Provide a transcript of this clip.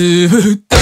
ずっと